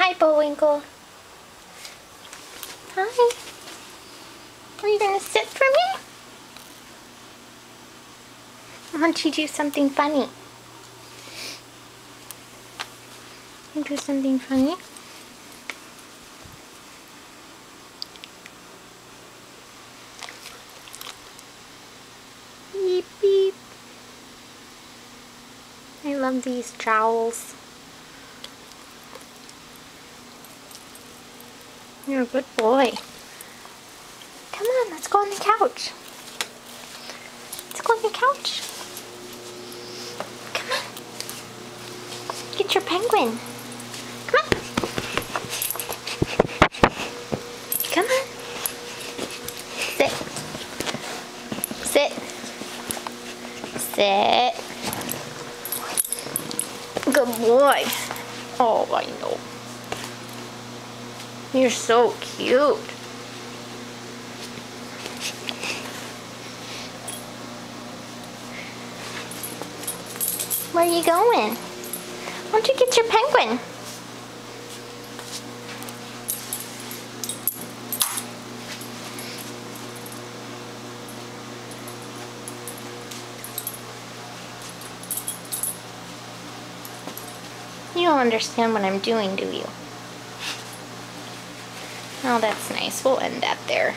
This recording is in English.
Hi, Bullwinkle. Hi. Are you going to sit for me? Why don't you do something funny? You do something funny? Beep beep. I love these jowls. You're a good boy. Come on, let's go on the couch. Let's go on the couch. Come on. Get your penguin. Come on. Come on. Sit. Sit. Sit. Good boy. Oh, I know. You're so cute. Where are you going? Why don't you get your penguin? You don't understand what I'm doing, do you? Oh, that's nice. We'll end that there.